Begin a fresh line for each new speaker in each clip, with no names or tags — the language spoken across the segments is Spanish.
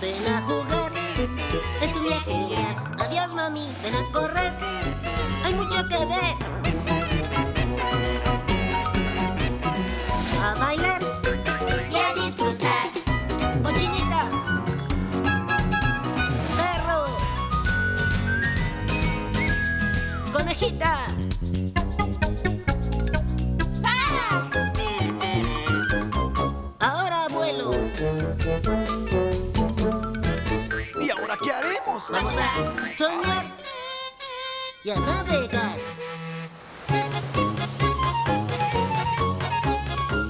ven a jugar. Es un día genial. Adiós, mami, ven a correr. Hay mucho que ver. A bailar y a disfrutar. Cochinita. Perro. Conejita.
Qué haremos?
Vamos a soñar y a navegar.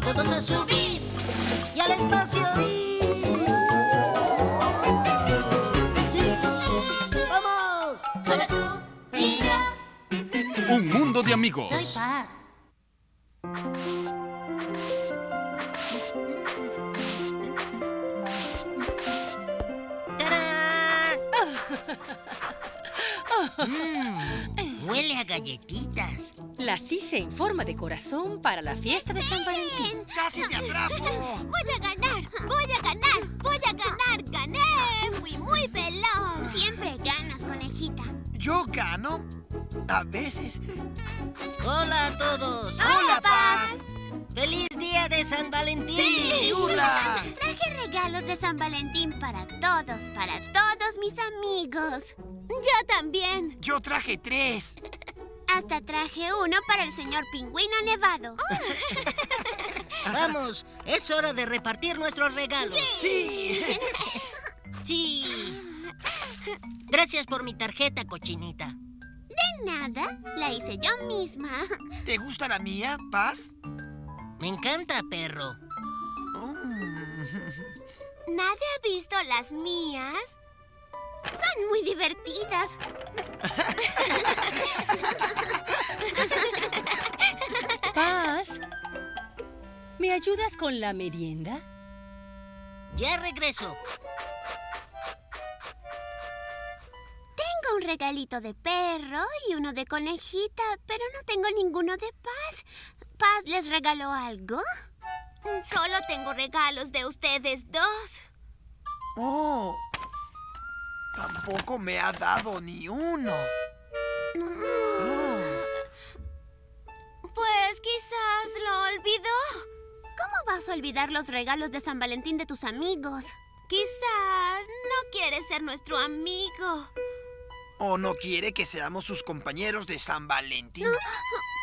Todos a subir y al espacio ir. Sí, vamos.
Solo tú y yo.
Un mundo de amigos.
Soy Paz. Mm, huele a galletitas.
Las hice en forma de corazón para la fiesta de San Valentín.
¡Casi te atrapo!
Voy a ganar, voy a ganar, voy a ganar, gané. Fui muy veloz. Siempre ganas, conejita.
¿Yo gano? A veces.
Hola a todos.
¡Hola,
San Valentín!
¡Sí!
Traje regalos de San Valentín para todos, para todos mis amigos. Yo también.
Yo traje tres.
Hasta traje uno para el señor pingüino nevado.
Vamos, es hora de repartir nuestros regalos.
¡Sí!
Sí. Gracias por mi tarjeta, cochinita.
De nada, la hice yo misma.
¿Te gusta la mía, Paz?
Me encanta, perro.
¿Nadie ha visto las mías? Son muy divertidas.
Paz, ¿me ayudas con la merienda?
Ya regreso.
Tengo un regalito de perro y uno de conejita, pero no tengo ninguno de Paz. ¿Paz les regaló algo? Solo tengo regalos de ustedes dos.
Oh. Tampoco me ha dado ni uno.
Pues quizás lo olvidó. ¿Cómo vas a olvidar los regalos de San Valentín de tus amigos? Quizás no quiere ser nuestro amigo.
¿O no quiere que seamos sus compañeros de San Valentín?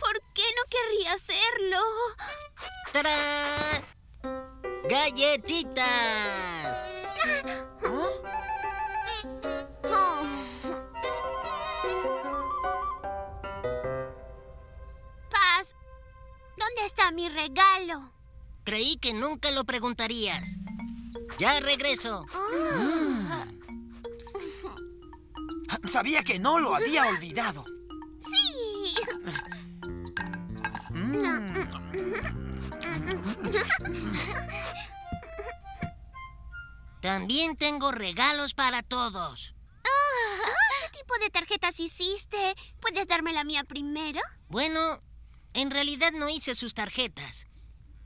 ¿Por qué no querría hacerlo?
¡Tarán! ¡Galletitas!
Oh. Paz, ¿dónde está mi regalo?
Creí que nunca lo preguntarías. Ya regreso.
Sabía que no lo había olvidado.
Sí.
También tengo regalos para todos.
¿Qué tipo de tarjetas hiciste? ¿Puedes darme la mía primero?
Bueno, en realidad no hice sus tarjetas.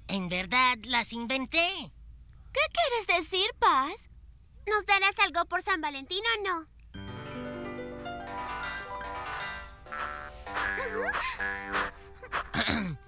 En verdad las inventé.
¿Qué quieres decir, Paz? ¿Nos darás algo por San Valentín o no?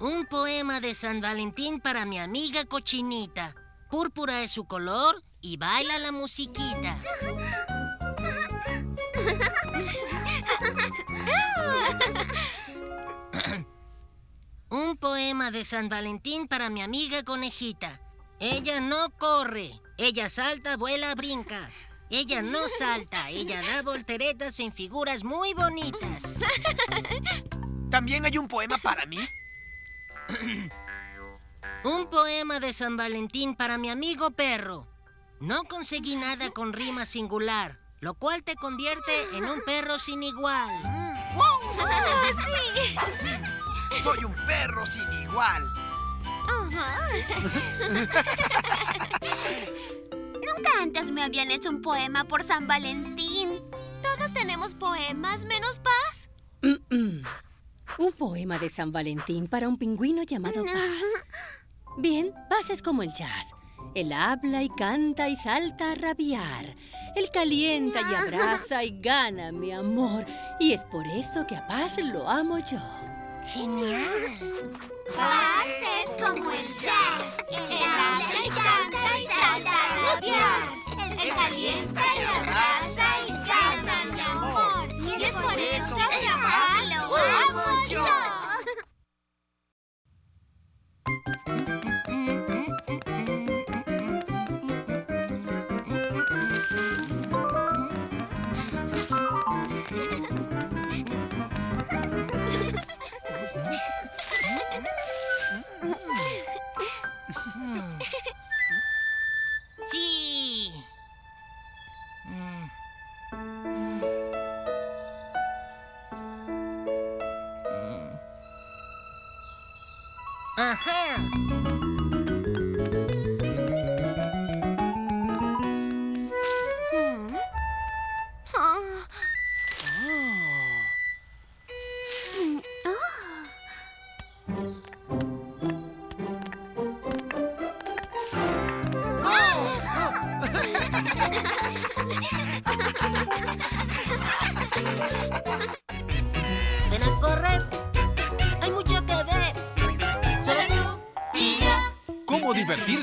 Un poema de San Valentín para mi amiga cochinita. Púrpura es su color y baila la musiquita. Un poema de San Valentín para mi amiga conejita. Ella no corre, ella salta, vuela, brinca. Ella no salta, ella da volteretas en figuras muy bonitas.
¿También hay un poema para mí?
Un poema de San Valentín para mi amigo perro. No conseguí nada con rima singular, lo cual te convierte en un perro sin igual.
Soy un perro sin igual.
Nunca antes me habían hecho un poema por San Valentín. Todos tenemos poemas menos Paz.
Un poema de San Valentín para un pingüino llamado Paz. Bien, Paz es como el jazz. Él habla y canta y salta a rabiar. Él calienta y abraza y gana mi amor. Y es por eso que a Paz lo amo yo.
Genial.
Paz es como el jazz. Él habla y canta y salta a rabiar. Él calienta y abraza y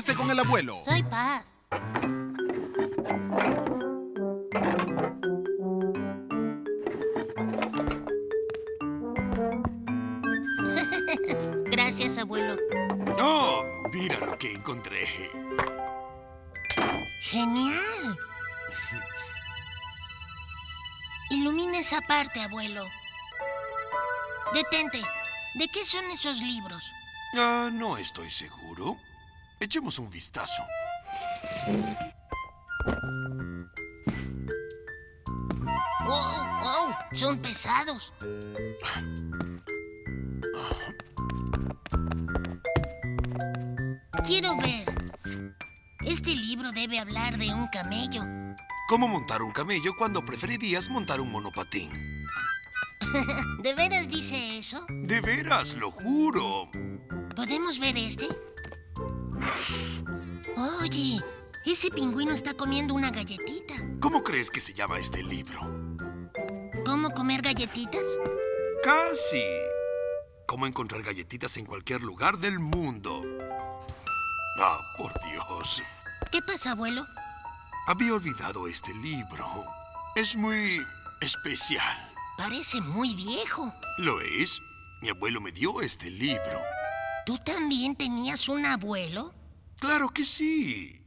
¿Cómo divertirse con el abuelo?
Soy Paz. Gracias, abuelo.
¡Oh! Mira lo que encontré.
Genial. Ilumina esa parte, abuelo. Detente. ¿De qué son esos libros?
Ah, no estoy seguro. Echemos un vistazo.
¡Oh, oh! Son pesados. Quiero ver. Este libro debe hablar de un camello.
¿Cómo montar un camello cuando preferirías montar un monopatín?
¿De veras dice eso?
De veras, lo juro.
¿Podemos ver este? Oye, ese pingüino está comiendo una galletita.
¿Cómo crees que se llama este libro?
¿Cómo comer galletitas?
Casi. ¿Cómo encontrar galletitas en cualquier lugar del mundo? Ah, por Dios.
¿Qué pasa, abuelo?
Había olvidado este libro. Es muy especial.
Parece muy viejo.
¿Lo es? Mi abuelo me dio este libro.
¿Tú también tenías un abuelo?
Claro que sí.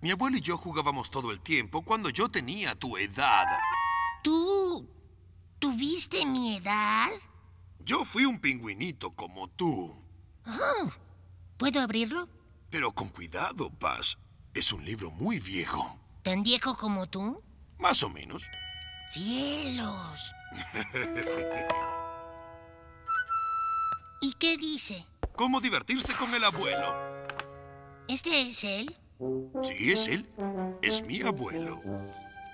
Mi abuelo y yo jugábamos todo el tiempo cuando yo tenía tu edad.
¿Tú tuviste mi edad?
Yo fui un pingüinito como tú.
Oh, ¿Puedo abrirlo?
Pero con cuidado, Paz. Es un libro muy viejo.
¿Tan viejo como tú?
Más o menos.
¡Cielos! ¿Y qué dice?
¿Cómo divertirse con el abuelo?
¿Este es él?
Sí, es él. Es mi abuelo.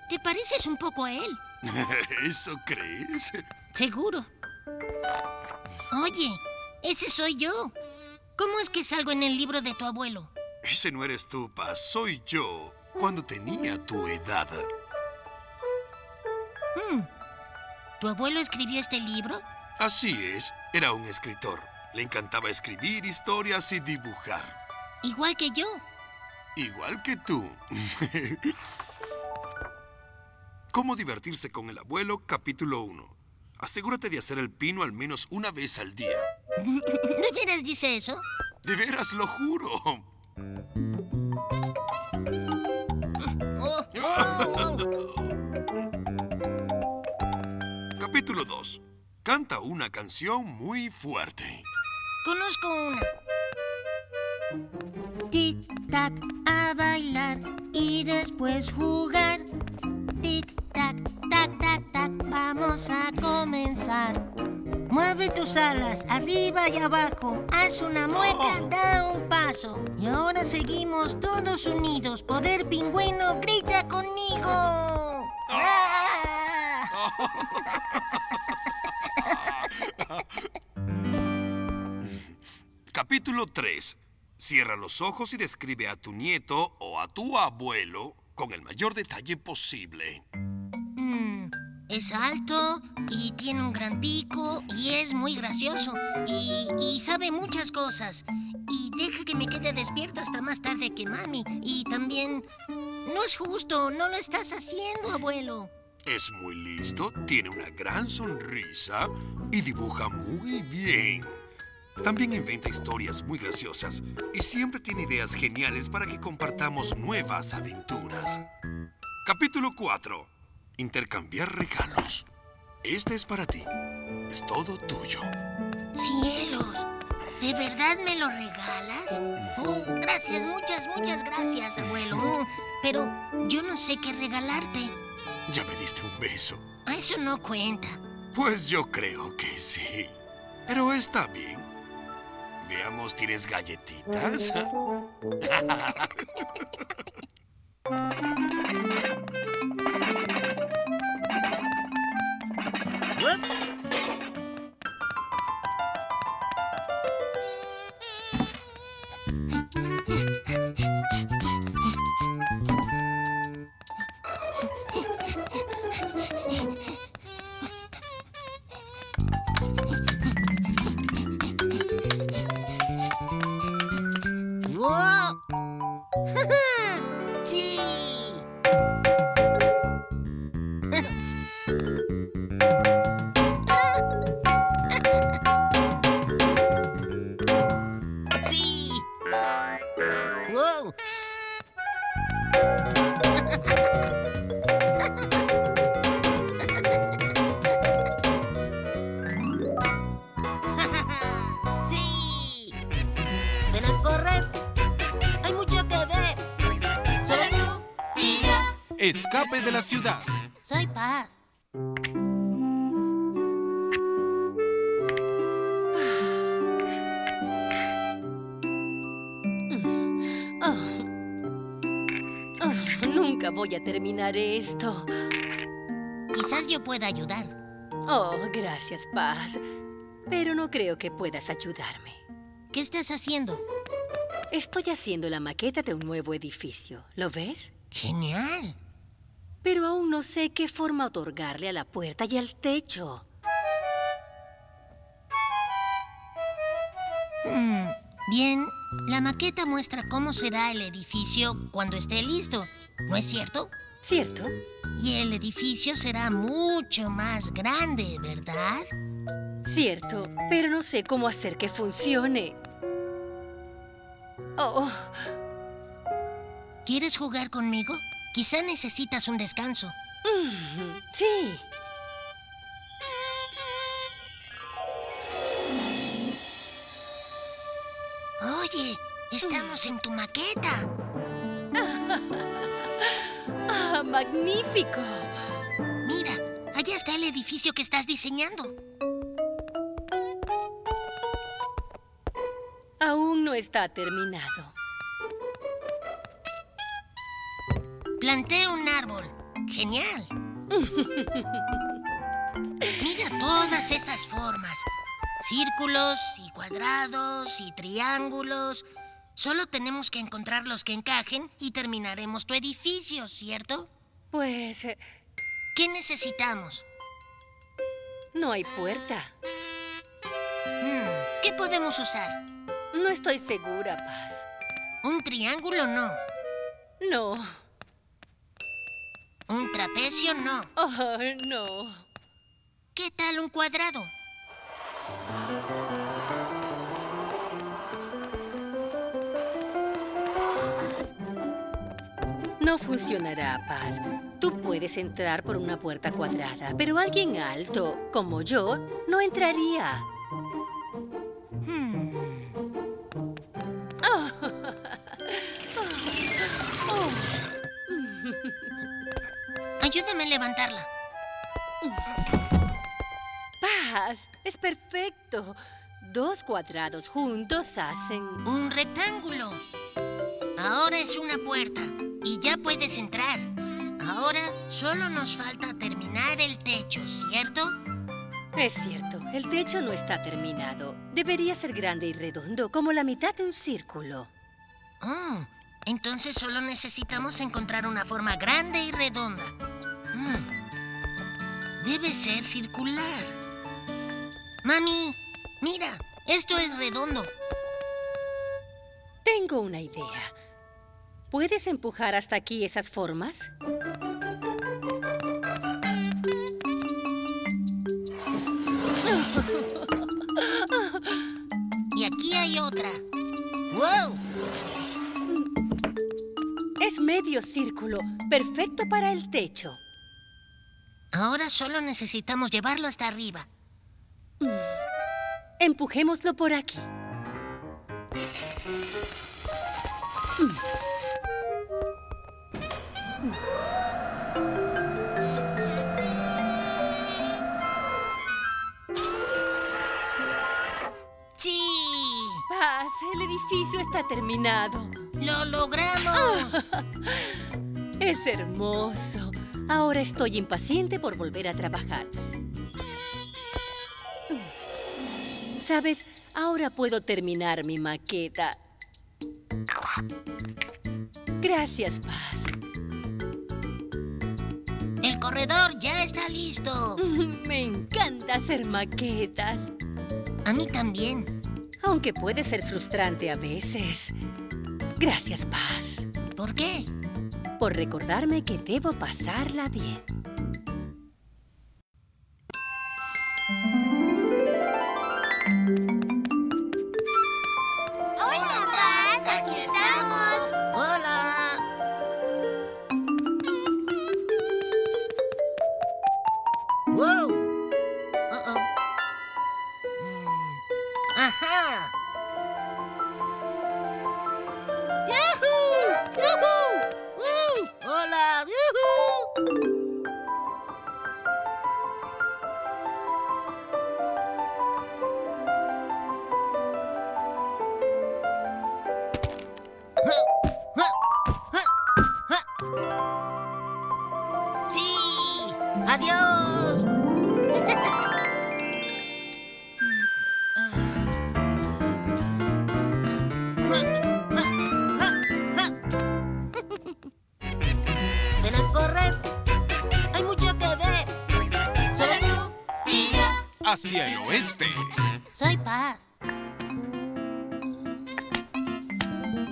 Te pareces un poco a él.
¿Eso crees?
Seguro. Oye, ese soy yo. ¿Cómo es que salgo en el libro de tu abuelo?
Ese no eres tú, Paz. Soy yo. Cuando tenía tu edad.
Hmm. ¿Tu abuelo escribió este libro?
Así es. Era un escritor. Le encantaba escribir historias y dibujar.
Igual que yo.
Igual que tú. ¿Cómo divertirse con el abuelo? Capítulo 1. Asegúrate de hacer el pino al menos una vez al día.
¿De veras dice eso?
De veras, lo juro.
Oh, oh, oh.
Capítulo 2. Canta una canción muy fuerte.
Conozco una. Tic tac a bailar y después jugar. Tic tac tac vamos a comenzar. Mueve tus alas arriba y abajo. Haz una mueca, da un paso. Y ahora seguimos todos unidos. Poder pingüino, grita conmigo. ¡Ah!
Capítulo 3. Cierra los ojos y describe a tu nieto o a tu abuelo con el mayor detalle posible.
Mm, es alto y tiene un gran pico y es muy gracioso y, y sabe muchas cosas. Y deja que me quede despierto hasta más tarde que mami. Y también... No es justo, no lo estás haciendo, abuelo.
Es muy listo, tiene una gran sonrisa y dibuja muy bien. También inventa historias muy graciosas y siempre tiene ideas geniales para que compartamos nuevas aventuras. Capítulo 4. Intercambiar regalos. Este es para ti. Es todo tuyo.
Cielos, ¿de verdad me lo regalas? Oh, gracias, muchas, muchas gracias, abuelo. Pero yo no sé qué regalarte.
Ya me diste un beso.
Eso no cuenta.
Pues yo creo que sí. Pero está bien. Veamos, ¿tienes galletitas?
Escape de la ciudad.
Soy Paz.
Oh, nunca voy a terminar esto.
Quizás yo pueda ayudar.
Oh, gracias, Paz. Pero no creo que puedas ayudarme.
¿Qué estás haciendo?
Estoy haciendo la maqueta de un nuevo edificio. ¿Lo ves?
¡Genial!
Pero aún no sé qué forma otorgarle a la puerta y al techo.
Mm, bien, la maqueta muestra cómo será el edificio cuando esté listo, ¿no es cierto?
¿Cierto?
Y el edificio será mucho más grande, ¿verdad?
Cierto, pero no sé cómo hacer que funcione. Oh,
¿Quieres jugar conmigo? Quizá necesitas un descanso.
sí.
Oye, estamos en tu maqueta.
¡Ah, magnífico!
Mira, allá está el edificio que estás diseñando.
Aún no está terminado.
Planté un árbol. Genial. Mira todas esas formas. Círculos y cuadrados y triángulos. Solo tenemos que encontrar los que encajen y terminaremos tu edificio, ¿cierto?
Pues eh,
¿Qué necesitamos?
no hay puerta.
Hmm, ¿Qué podemos usar?
No estoy segura, Paz.
Un triángulo no.
No.
Un trapecio no.
Oh, no.
¿Qué tal un cuadrado?
No funcionará, Paz. Tú puedes entrar por una puerta cuadrada, pero alguien alto, como yo, no entraría.
Ayúdame a levantarla.
Paz, es perfecto. Dos cuadrados juntos hacen...
Un rectángulo. Ahora es una puerta y ya puedes entrar. Ahora solo nos falta terminar el techo, ¿cierto?
Es cierto, el techo no está terminado. Debería ser grande y redondo, como la mitad de un círculo.
Oh, entonces solo necesitamos encontrar una forma grande y redonda. Mm. Debe ser circular. Mami, mira, esto es redondo.
Tengo una idea. ¿Puedes empujar hasta aquí esas formas?
Y aquí hay otra. ¡Wow!
Es medio círculo, perfecto para el techo.
Ahora solo necesitamos llevarlo hasta arriba.
Empujémoslo por aquí.
¡Sí!
Paz, el edificio está terminado.
¡Lo logramos!
Es hermoso. Ahora estoy impaciente por volver a trabajar. ¿Sabes? Ahora puedo terminar mi maqueta. Gracias, Paz.
El corredor ya está listo.
Me encanta hacer maquetas,
A mí también.
aunque puede ser frustrante a veces. Gracias, Paz,
¿Por qué?
Por recordarme que debo pasarla bien.
Hacia el oeste.
Soy Paz.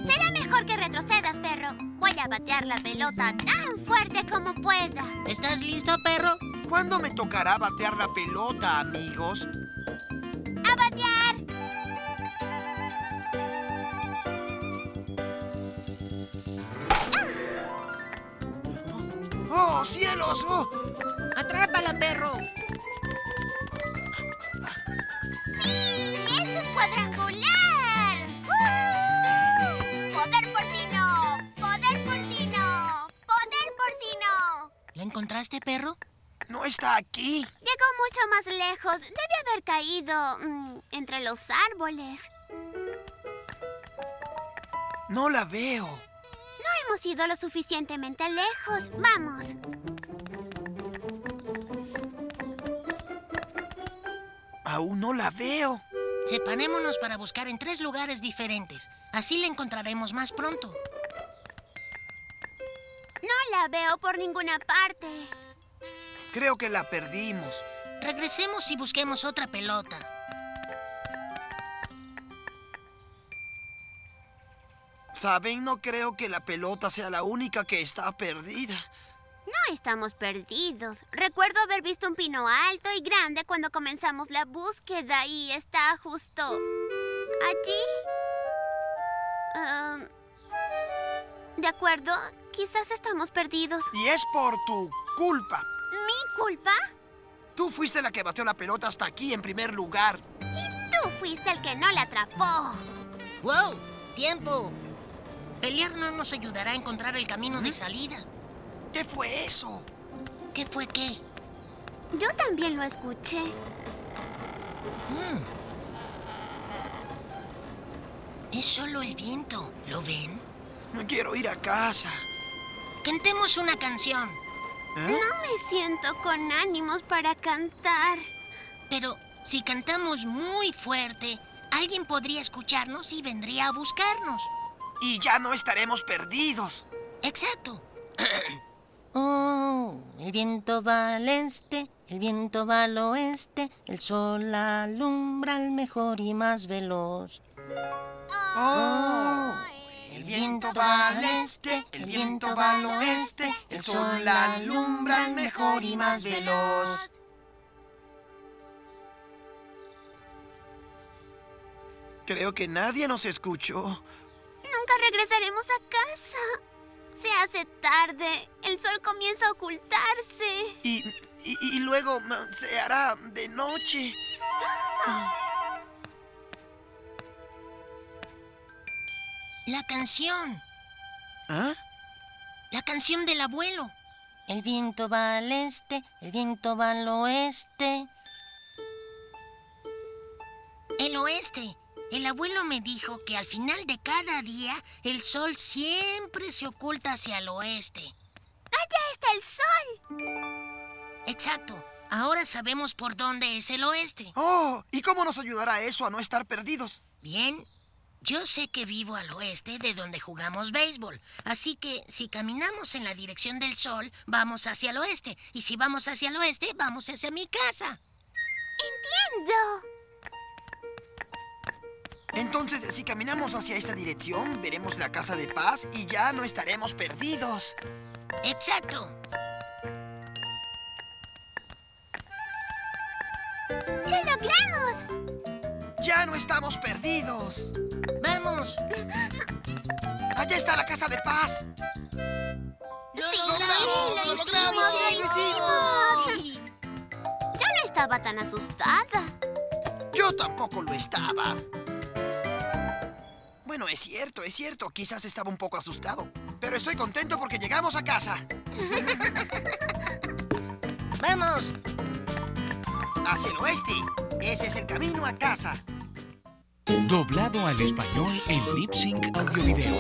Será mejor que retrocedas, perro. Voy a batear la pelota tan fuerte como pueda.
¿Estás listo, perro?
¿Cuándo me tocará batear la pelota, amigos?
¡A batear!
¡Oh, cielos! ¡Oh!
¡Atrápala, perro! Encontraste, perro?
¿No está aquí?
Llegó mucho más lejos. Debe haber caído mm, entre los árboles.
No la veo.
No hemos ido lo suficientemente lejos. Vamos.
Aún no la veo.
Separémonos para buscar en tres lugares diferentes. Así la encontraremos más pronto.
No la veo por ninguna parte.
Creo que la perdimos.
Regresemos y busquemos otra pelota.
Saben, no creo que la pelota sea la única que está perdida.
No estamos perdidos. Recuerdo haber visto un pino alto y grande cuando comenzamos la búsqueda y está justo allí. Ah, de acuerdo, quizás estamos perdidos.
Y es por tu culpa.
¿Mi culpa?
Tú fuiste la que bateó la pelota hasta aquí en primer lugar.
Tú fuiste el que no la atrapó.
¡Wow! ¡Tiempo! Pelear no nos ayudará a encontrar el camino de salida.
¿Qué fue eso?
¿Qué fue qué?
Yo también lo escuché.
Es solo el viento. ¿Lo ven?
No quiero ir a casa.
Cantemos una canción.
¿Eh?
No me siento con ánimos para cantar.
Pero si cantamos muy fuerte, alguien podría escucharnos y vendría a buscarnos.
y ya no estaremos perdidos.
Exacto. Oh, el viento va al este, el viento va al oeste, el sol alumbra al mejor y más veloz. Oh, viento va al este, el viento va al oeste, el sol alumbra al mejor y más veloz.
Creo que nadie nos escuchó.
Nunca regresaremos a casa. Se hace tarde. El sol comienza a ocultarse.
Y, y, y luego mm, se hará de noche.
La canción,
¿Ah?
la canción del abuelo. El viento va al este, el viento va al oeste. El oeste. El abuelo me dijo que al final de cada día el sol siempre se oculta hacia el oeste.
¡Allá está el sol!
Exacto. Ahora sabemos por dónde es el oeste.
Oh, ¿y cómo nos ayudará eso a no estar perdidos?
Bien, yo sé que vivo al oeste de donde jugamos béisbol, así que si caminamos en la dirección del sol, vamos hacia el oeste, y si vamos hacia el oeste, vamos hacia mi casa.
¡Entiendo!
Entonces, si caminamos hacia esta dirección, veremos la casa de paz y ya no estaremos perdidos.
Exacto.
¡Lo logramos!
Ya no estamos perdidos.
Vamos.
Allá está la casa de paz.
¡Lo
Sí,
logramos!
lo
¡Lo
hicimos,
logramos!
lo hicimos. Yo no estaba tan asustada.
Yo tampoco lo estaba. Bueno, es cierto, es cierto. Quizás estaba un poco asustado. Pero estoy contento porque llegamos a casa.
¡Vamos!
Hacia el oeste. Ese es el camino a casa.
Doblado al español en Lip Sync Audio Video.